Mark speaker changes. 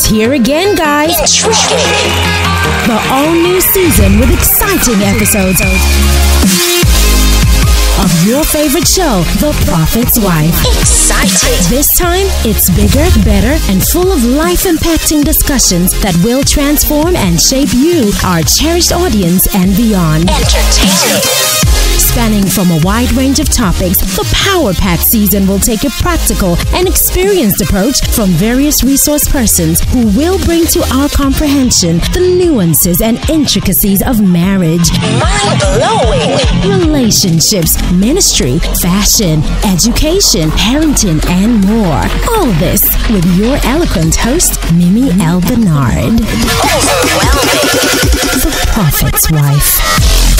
Speaker 1: It's here again, guys. The all new season with exciting episodes of your favorite show, The Prophet's Wife.
Speaker 2: Exciting.
Speaker 1: This time, it's bigger, better, and full of life impacting discussions that will transform and shape you, our cherished audience, and beyond.
Speaker 2: Entertaining.
Speaker 1: Spanning from a wide range of topics, the Power Pack season will take a practical and experienced approach from various resource persons who will bring to our comprehension the nuances and intricacies of marriage,
Speaker 2: Mind blowing.
Speaker 1: relationships, ministry, fashion, education, parenting, and more. All this with your eloquent host, Mimi ElBernard,
Speaker 2: Overwhelming.
Speaker 1: the Prophet's Wife.